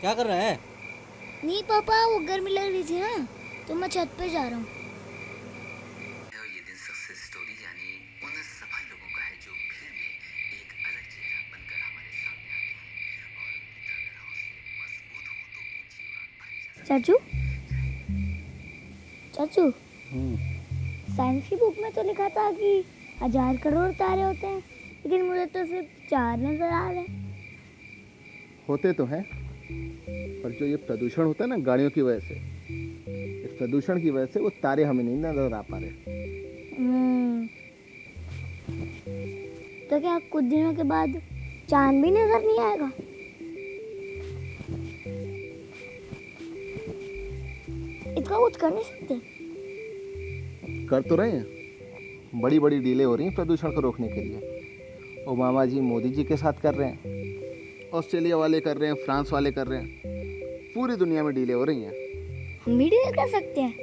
क्या कर रहा है? नहीं पापा वो गर्मी लग रही थी ना तो मैं छत पे जा रहा हूँ। ये दिन सक्सेस स्टोरी यानी उन सफल लोगों का है जो भीड़ में एक अलग चेहरा बनकर हमारे सामने आते हैं। और उनके अगर हौसले मज़बूत हों तो ऊँची उड़ान भरी जा चाचू? चाचू? हम्म। साइंस की बुक में तो लिखा था कि हज़ार करोड़ तारे होते हैं लेकिन मुझे तो सिर्फ़ चार नज़र आ रहे हैं। होते तो हैं पर जो ये प्रदूषण होता है ना गाड़ियों की वजह से इस प्रदूषण की वजह से वो तारे हमें नहीं नज़र आ पा रहे। हम्म। तो क्या कुछ दिनों के बाद चाँद भी नज़र नहीं आएगा? इसका कुछ कर नहीं सकते। कर तो रहे हैं। बड़ी बड़ी डीलें हो रही हैं प्रदूषण को रोकने के लिए। ओबामा जी मोदी जी के साथ कर रहे हैं। ऑस्ट्रेलिया वाले कर रहे हैं फ्रांस वाले कर रहे हैं। पूरी दुनिया में डीले हो रही हैं। हम भी डील कर सकते हैं।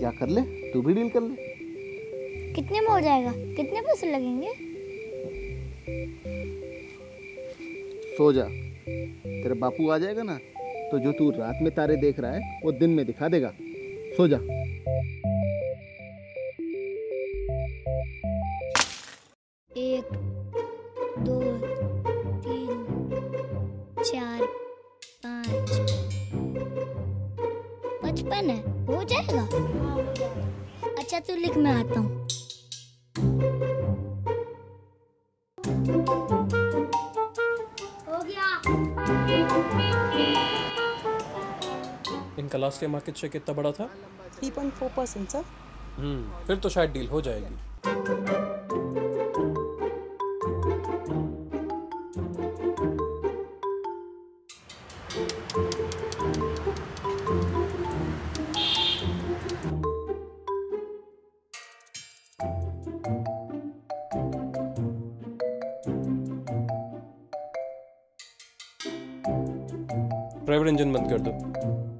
जा कर ले? तू भी डील कर ले। कितने में हो जाएगा? कितने पैसे लगेंगे? सो जा। तेरा बापू आ जाएगा ना तो जो तू रात में तारे देख रहा है वो दिन में दिखा देगा। सो जा। एक दो चार पाँच। पचपन है हो जाएगा? अच्छा तू लिख मैं आता हूँ। इनका लास्ट ईयर मार्केट शेयर कितना बड़ा था? 3.4 परसेंट सर। हम्म फिर तो शायद डील हो जाएगी। ड्राइवर इंजन बंद कर दो।